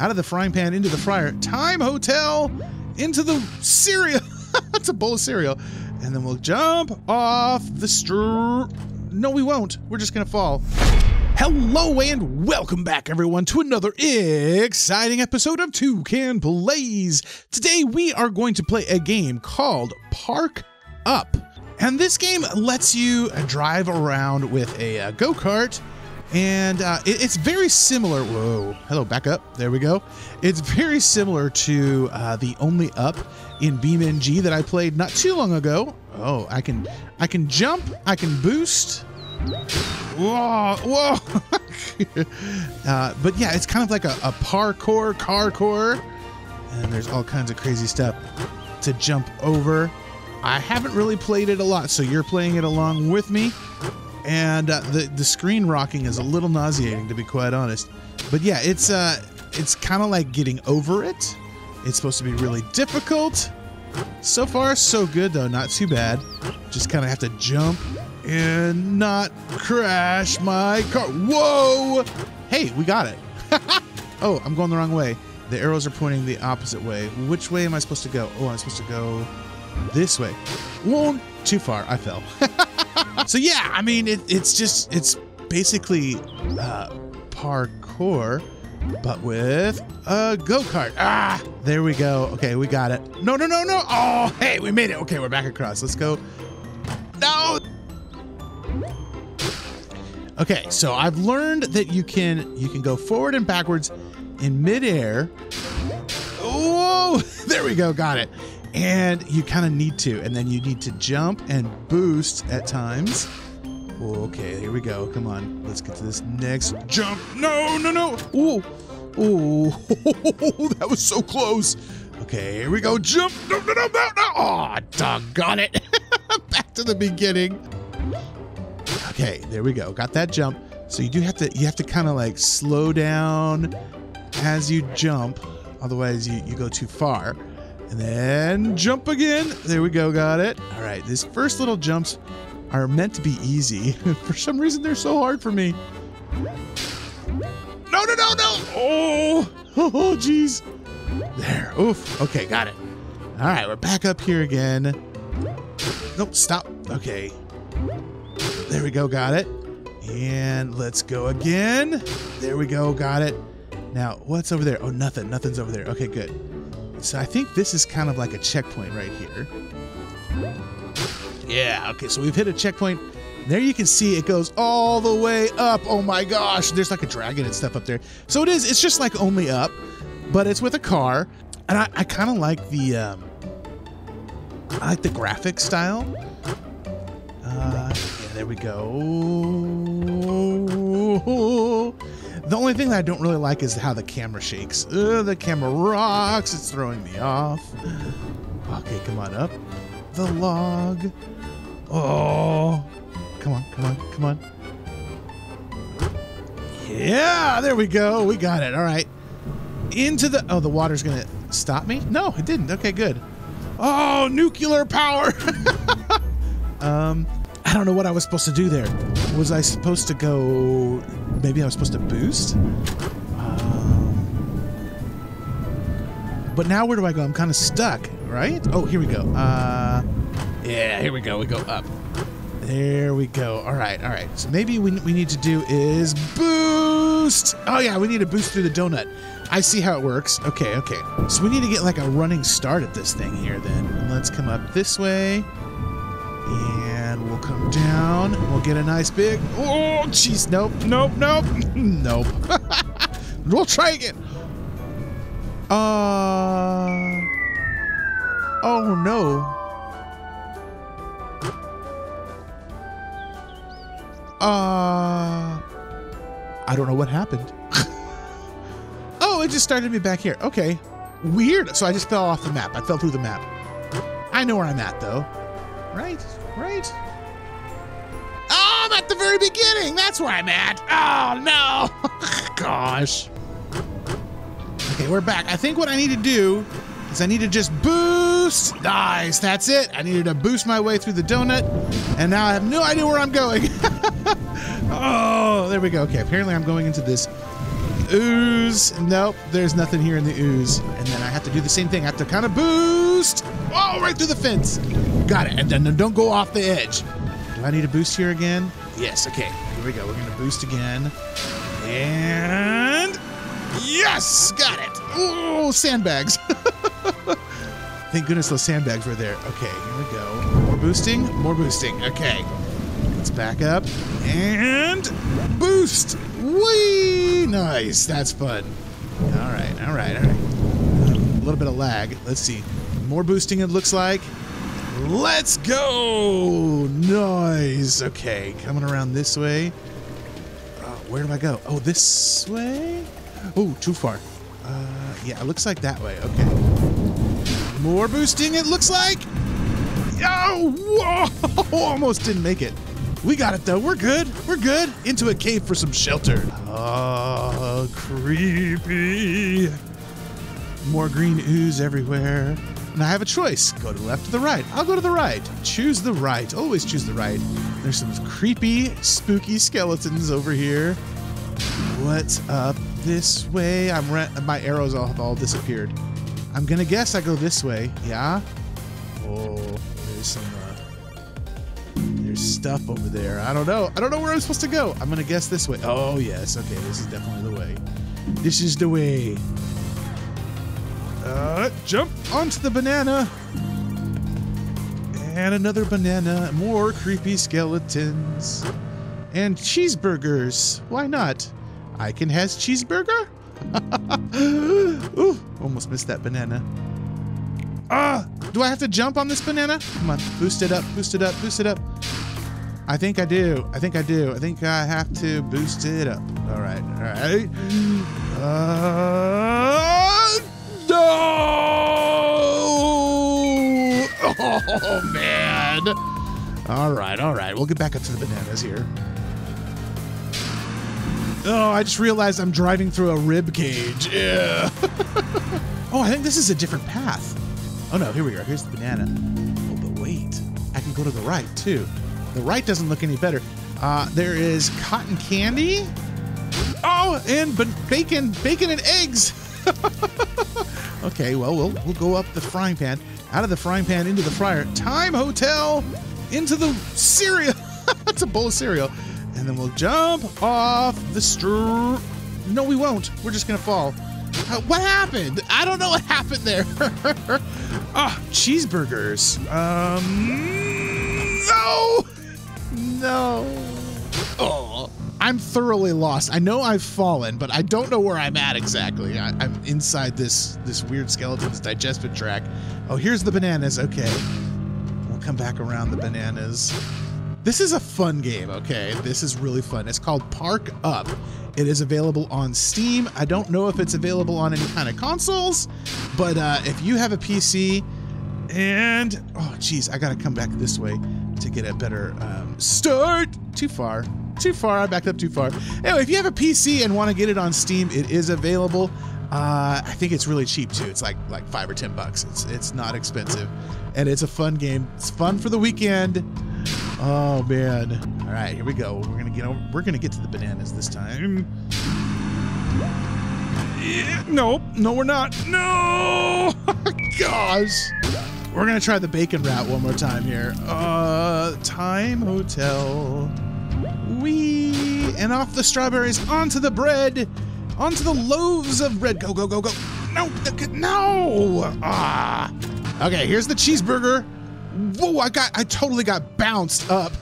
out of the frying pan into the fryer. Time hotel into the cereal. That's a bowl of cereal. And then we'll jump off the str. No, we won't. We're just going to fall. Hello and welcome back, everyone, to another exciting episode of Toucan Plays. Today we are going to play a game called Park Up. And this game lets you drive around with a uh, go kart. And uh, it, it's very similar. Whoa. Hello, back up. There we go. It's very similar to uh, the Only Up in BeamNG that I played not too long ago. Oh, I can I can jump, I can boost. Whoa, whoa. uh, but yeah, it's kind of like a, a parkour, carcore. And there's all kinds of crazy stuff to jump over. I haven't really played it a lot, so you're playing it along with me. And uh, the the screen rocking is a little nauseating, to be quite honest. But yeah, it's uh, it's kind of like getting over it. It's supposed to be really difficult. So far, so good though, not too bad. Just kind of have to jump and not crash my car. Whoa! Hey, we got it. oh, I'm going the wrong way. The arrows are pointing the opposite way. Which way am I supposed to go? Oh, I'm supposed to go this way. Whoa, too far. I fell. so yeah, I mean, it, it's just, it's basically uh, parkour but with a go-kart. Ah, there we go. Okay, we got it. No, no, no, no. Oh, hey, we made it. Okay, we're back across. Let's go. No. Okay, so I've learned that you can you can go forward and backwards in midair. There we go. Got it. And you kind of need to, and then you need to jump and boost at times. Okay, here we go. Come on. Let's get to this next jump. No, no, no. Ooh. Ooh. that was so close. Okay, here we go. Jump. No, no, no, no, no. Oh, doggone it. Back to the beginning. Okay, there we go. Got that jump. So you do have to you have to kind of like slow down as you jump. Otherwise you, you go too far. And then jump again. There we go. Got it. All right. These first little jumps are meant to be easy. for some reason, they're so hard for me. No, no, no, no! Oh, oh, jeez. There. Oof. Okay, got it. All right, we're back up here again. Nope, stop. Okay. There we go, got it. And let's go again. There we go, got it. Now, what's over there? Oh, nothing. Nothing's over there. Okay, good. So I think this is kind of like a checkpoint right here. Yeah, okay, so we've hit a checkpoint. There you can see it goes all the way up. Oh my gosh, there's like a dragon and stuff up there. So it is, it's just like only up, but it's with a car. And I, I kind of like the, um, I like the graphic style. Uh, yeah, there we go. The only thing that I don't really like is how the camera shakes. Ugh, the camera rocks. It's throwing me off. Okay, come on up. The log. Oh, come on, come on, come on. Yeah, there we go. We got it. All right. Into the. Oh, the water's going to stop me? No, it didn't. Okay, good. Oh, nuclear power. um, I don't know what I was supposed to do there. Was I supposed to go. Maybe I was supposed to boost? Um, but now where do I go? I'm kind of stuck, right? Oh, here we go. Uh. Yeah, here we go. We go up. There we go. All right, all right. So maybe we, we need to do is boost. Oh, yeah, we need to boost through the donut. I see how it works. Okay, okay. So we need to get like a running start at this thing here then. Let's come up this way. Come down. We'll get a nice big... Oh, jeez. Nope, nope, nope. nope. we'll try again. Uh... Oh, no. Uh, I don't know what happened. oh, it just started me back here. Okay. Weird. So I just fell off the map. I fell through the map. I know where I'm at, though. Right? Right? I'm at the very beginning. That's where I'm at. Oh, no. Gosh. Okay, we're back. I think what I need to do is I need to just boost. Nice. That's it. I needed to boost my way through the donut. And now I have no idea where I'm going. oh, there we go. Okay, apparently I'm going into this ooze. Nope, there's nothing here in the ooze. And then I have to do the same thing. I have to kind of boost. Oh, right through the fence. Got it. And then don't go off the edge. Do I need a boost here again? Yes, okay. Here we go. We're going to boost again. And yes, got it. Oh, sandbags. Thank goodness those sandbags were there. Okay, here we go. More boosting, more boosting. Okay. Let's back up and boost. Whee! Nice. That's fun. All right, all right, all right. A little bit of lag. Let's see. More boosting, it looks like. Let's go! Nice. Okay, coming around this way. Uh, where do I go? Oh, this way? Oh, too far. Uh, yeah, it looks like that way. Okay. More boosting, it looks like. Oh, whoa! Almost didn't make it. We got it though. We're good. We're good. Into a cave for some shelter. Oh, creepy. More green ooze everywhere. And I have a choice. Go to the left or the right. I'll go to the right. Choose the right. Always choose the right. There's some creepy, spooky skeletons over here. What's up this way? I'm re- my arrows all have all disappeared. I'm gonna guess I go this way. Yeah. Oh, there's some. Uh, there's stuff over there. I don't know. I don't know where I'm supposed to go. I'm gonna guess this way. Oh yes. Okay, this is definitely the way. This is the way. Jump onto the banana. And another banana. More creepy skeletons. And cheeseburgers. Why not? I can has cheeseburger? Ooh, almost missed that banana. Ah, do I have to jump on this banana? Come on, boost it up, boost it up, boost it up. I think I do. I think I do. I think I have to boost it up. All right, all right. Uh, Oh, man. All right, all right. We'll get back up to the bananas here. Oh, I just realized I'm driving through a rib cage. Yeah. oh, I think this is a different path. Oh no, here we are. Here's the banana. Oh, but wait. I can go to the right too. The right doesn't look any better. Uh, there is cotton candy. Oh, and b- bacon, bacon and eggs. okay, well, we'll we'll go up the frying pan, out of the frying pan into the fryer. Time hotel, into the cereal. That's a bowl of cereal, and then we'll jump off the str. No, we won't. We're just gonna fall. Uh, what happened? I don't know what happened there. Ah, cheeseburgers. Um, no, no. Oh, I'm thoroughly lost. I know I've fallen, but I don't know where I'm at exactly. I, I'm inside this this weird skeleton's digestive tract. Oh, here's the bananas. Okay, we'll come back around the bananas. This is a fun game, okay? This is really fun. It's called Park Up. It is available on Steam. I don't know if it's available on any kind of consoles, but uh, if you have a PC and oh geez, I gotta come back this way to get a better um, start. Too far, too far. I backed up too far. Anyway, if you have a PC and want to get it on Steam, it is available. Uh, I think it's really cheap too. It's like like five or ten bucks. It's it's not expensive, and it's a fun game. It's fun for the weekend. Oh man! All right, here we go. We're gonna get over, we're gonna get to the bananas this time. Yeah, nope, no, we're not. No, gosh. We're gonna try the bacon route one more time here. Uh, time hotel. Wee and off the strawberries onto the bread, onto the loaves of bread. Go go go go. No, no. Ah. Okay, here's the cheeseburger. Whoa, I got, I totally got bounced up.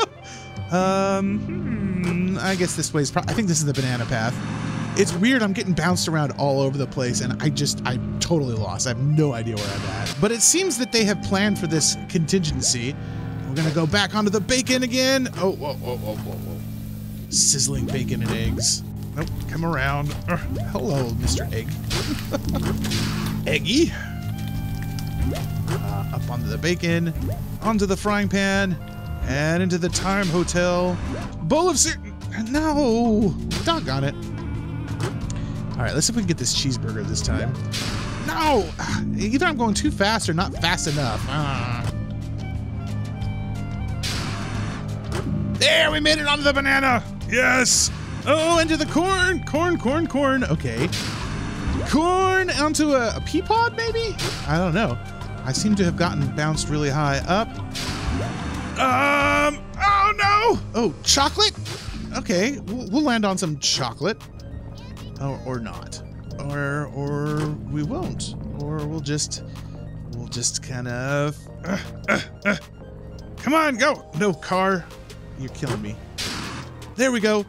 um, hmm, I guess this way's. Pro- I think this is the banana path. It's weird. I'm getting bounced around all over the place, and I just, I'm totally lost. I have no idea where I'm at. But it seems that they have planned for this contingency. We're gonna go back onto the bacon again. Oh, whoa, whoa, whoa, whoa, whoa! Sizzling bacon and eggs. Nope, come around. Uh, hello, Mr. Egg. Eggy. Uh, up onto the bacon, onto the frying pan, and into the Time Hotel. Bowl of cereal. No! Doggone it. All right, let's see if we can get this cheeseburger this time. No! Either I'm going too fast or not fast enough. Ah. There, we made it onto the banana. Yes. Oh, into the corn, corn, corn, corn. Okay. Corn onto a, a pea pod, maybe? I don't know. I seem to have gotten bounced really high up. Um, oh no! Oh, chocolate? Okay, we'll, we'll land on some chocolate. Or, or not. Or, or we won't. Or we'll just, we'll just kind of, uh, uh, uh. come on, go! No, car, you're killing me. There we go.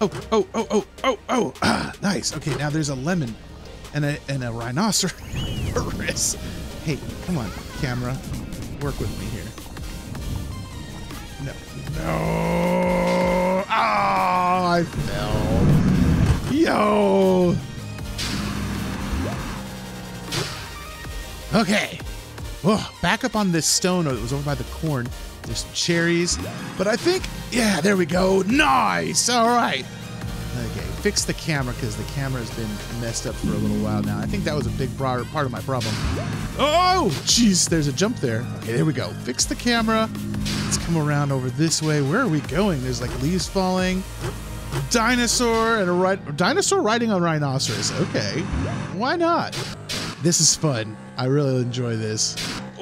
Oh, oh, oh, oh, oh, oh, ah, nice. Okay, now there's a lemon and a, and a rhinoceros. hey, come on, camera, work with me here. No, no. Oh, I fell. Yo. Okay. Oh, back up on this stone. Oh, it was over by the corn. There's cherries. But I think, yeah, there we go. Nice. All right. Okay, fix the camera because the camera's been messed up for a little while now. I think that was a big part of my problem. Oh, jeez, there's a jump there. Okay, there we go. Fix the camera. Let's come around over this way. Where are we going? There's like leaves falling. Dinosaur and a right dinosaur riding on rhinoceros. Okay, why not? This is fun. I really enjoy this.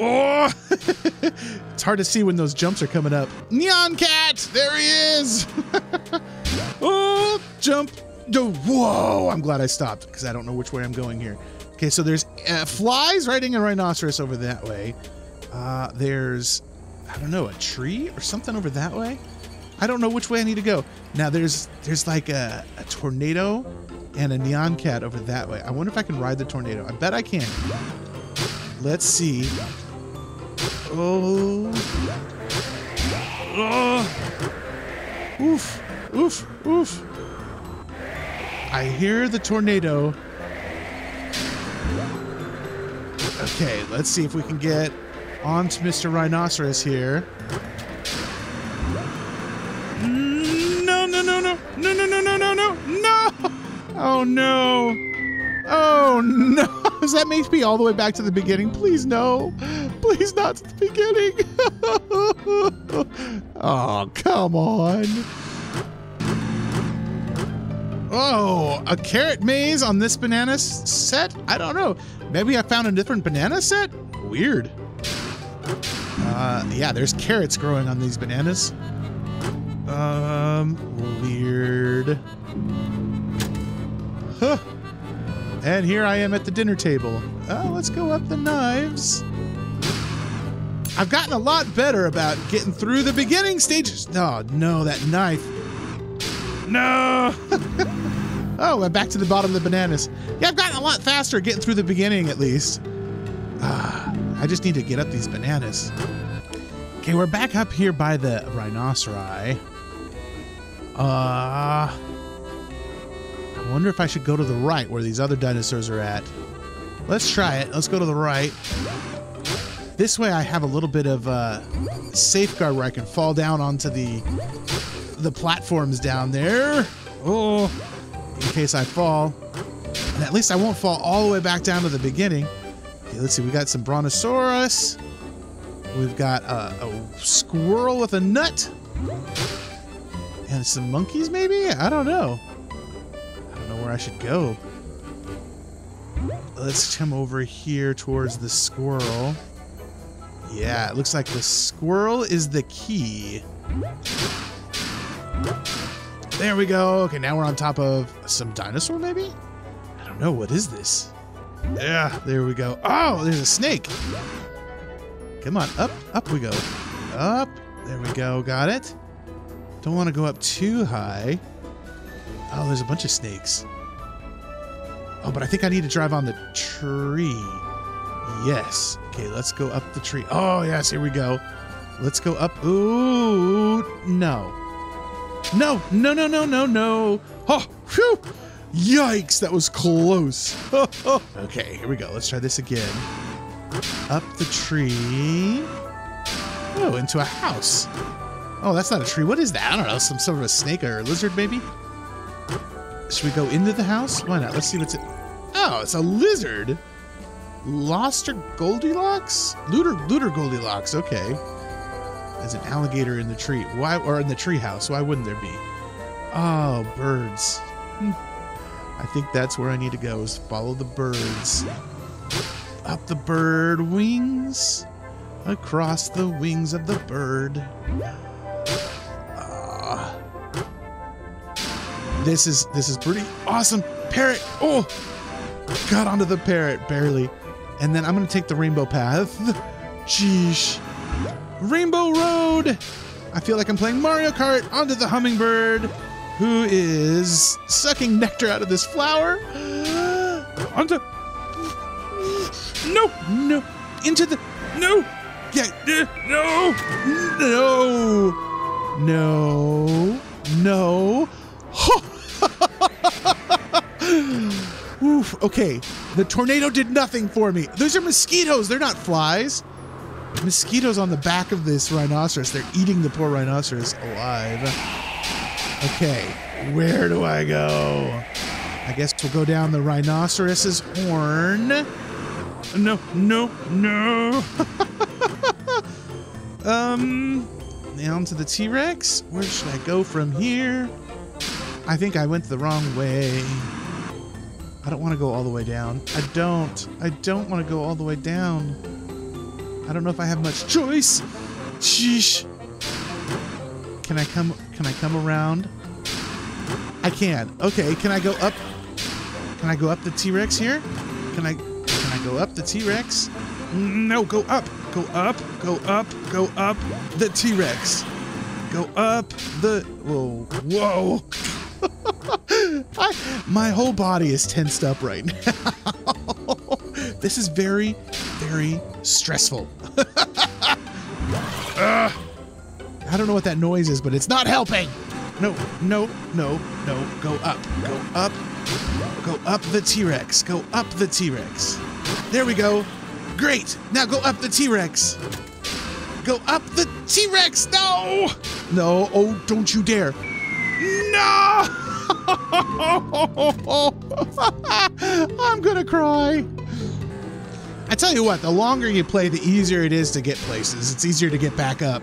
Oh, it's hard to see when those jumps are coming up. Nyan Cat, there he is. oh, jump. Whoa, I'm glad I stopped because I don't know which way I'm going here. Okay, so there's uh, flies riding a rhinoceros over that way. Uh, there's, I don't know, a tree or something over that way. I don't know which way I need to go. Now there's there's like a, a tornado and a Nyan Cat over that way. I wonder if I can ride the tornado. I bet I can. Let's see. Oh. Oh. Oof. Oof. Oof. I hear the tornado. Okay, let's see if we can get onto Mr. Rhinoceros here. No, no, no, no. No, no, no, no, no, no. No. Oh, no. Oh, no. Does that make me all the way back to the beginning? Please, no. Please, not the beginning. oh, come on. Oh, a carrot maze on this banana set? I don't know. Maybe I found a different banana set? Weird. Uh, yeah, there's carrots growing on these bananas. Um, weird. Huh. And here I am at the dinner table. Oh, let's go up the knives. I've gotten a lot better about getting through the beginning stages. Oh, no, that knife. No! oh, I'm back to the bottom of the bananas. Yeah, I've gotten a lot faster getting through the beginning, at least. Ah, I just need to get up these bananas. Okay, we're back up here by the rhinoceri. Uh, I wonder if I should go to the right where these other dinosaurs are at. Let's try it. Let's go to the right. This way I have a little bit of uh, safeguard where I can fall down onto the the platforms down there. Oh, in case I fall. And at least I won't fall all the way back down to the beginning. Okay, let's see. We got some Brontosaurus. We've got a, a squirrel with a nut. And some monkeys, maybe? I don't know. I don't know where I should go. Let's come over here towards the squirrel. Yeah, it looks like the squirrel is the key. There we go. Okay, now we're on top of some dinosaur, maybe? I don't know. What is this? Yeah, there we go. Oh, there's a snake. Come on, up, up we go. Up. There we go. Got it. Don't want to go up too high. Oh, there's a bunch of snakes. Oh, but I think I need to drive on the tree. Yes. Okay, let's go up the tree. Oh, yes, here we go. Let's go up. Ooh, no. No, no, no, no, no, no. Oh, whew. Yikes, that was close. okay, here we go. Let's try this again. Up the tree. Oh, into a house. Oh, that's not a tree. What is that? I don't know. Some sort of a snake or a lizard, maybe? Should we go into the house? Why not? Let's see what's it. Oh, it's a lizard. Lost or Goldilocks? Looter, looter Goldilocks. Okay. There's an alligator in the tree. Why, or in the tree house? Why wouldn't there be? Oh, birds. Hmm. I think that's where I need to go is follow the birds. Up the bird wings. Across the wings of the bird. Ah. this is this is pretty awesome. Parrot. Oh, got onto the parrot barely. And then I'm gonna take the rainbow path. Sheesh. Rainbow Road. I feel like I'm playing Mario Kart onto the hummingbird, who is sucking nectar out of this flower. onto. No, no, into the no. Yeah, no, no, no, no. Oof. Okay, the tornado did nothing for me. Those are mosquitoes. They're not flies. Mosquitoes on the back of this rhinoceros. They're eating the poor rhinoceros alive. Okay, where do I go? I guess we'll go down the rhinoceros's horn. No, no, no. um, down to the T Rex. Where should I go from here? I think I went the wrong way. I don't want to go all the way down. I don't. I don't want to go all the way down. I don't know if I have much choice. Sheesh. Can I come can I come around? I can. Okay, can I go up? Can I go up the T-Rex here? Can I can I go up the T-Rex? No, go up. Go up. Go up. Go up the T-Rex. Go up the whoa. Whoa. I, my whole body is tensed up right now. this is very, very stressful. uh, I don't know what that noise is, but it's not helping. No, no, no, no. Go up. Go up. Go up the T Rex. Go up the T Rex. There we go. Great. Now go up the T Rex. Go up the T Rex. No. No. Oh, don't you dare. No. I'm gonna cry. I tell you what, the longer you play, the easier it is to get places. It's easier to get back up.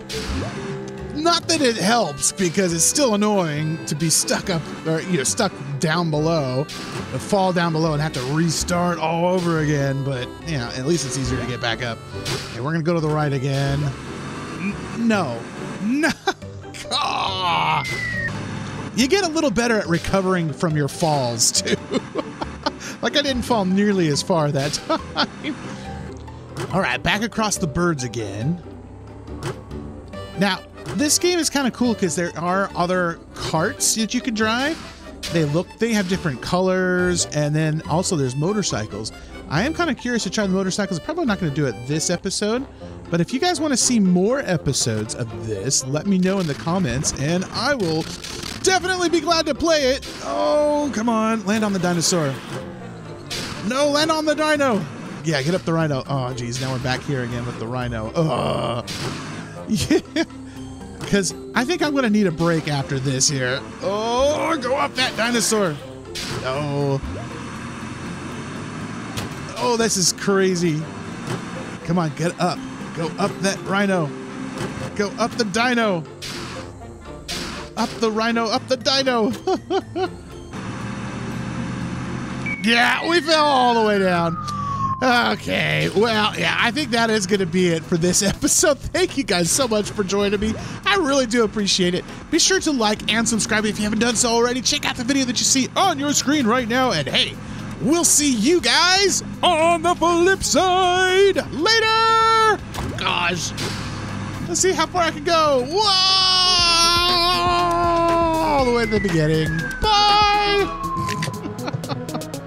Not that it helps, because it's still annoying to be stuck up, or you know, stuck down below, fall down below and have to restart all over again. But yeah, at least it's easier to get back up. Okay, we're gonna go to the right again. N no, no. Ah. You get a little better at recovering from your falls too. like I didn't fall nearly as far that time. All right, back across the birds again. Now, this game is kind of cool because there are other carts that you can drive. They look, they have different colors, and then also there's motorcycles. I am kind of curious to try the motorcycles. I'm probably not going to do it this episode, but if you guys want to see more episodes of this, let me know in the comments, and I will definitely be glad to play it. Oh, come on, land on the dinosaur. No, land on the dino. Yeah, get up the rhino. Oh, geez, now we're back here again with the rhino. Ugh. Yeah. Because I think I'm going to need a break after this here. Oh, go up that dinosaur. Oh. Oh, this is crazy. Come on, get up. Go up that rhino. Go up the dino. Up the rhino, up the dino. yeah, we fell all the way down. Okay, well, yeah, I think that is going to be it for this episode. Thank you guys so much for joining me. I really do appreciate it. Be sure to like and subscribe if you haven't done so already. Check out the video that you see on your screen right now. And hey, we'll see you guys on the flip side later. Gosh. Let's see how far I can go. Whoa! All the way to the beginning. Bye!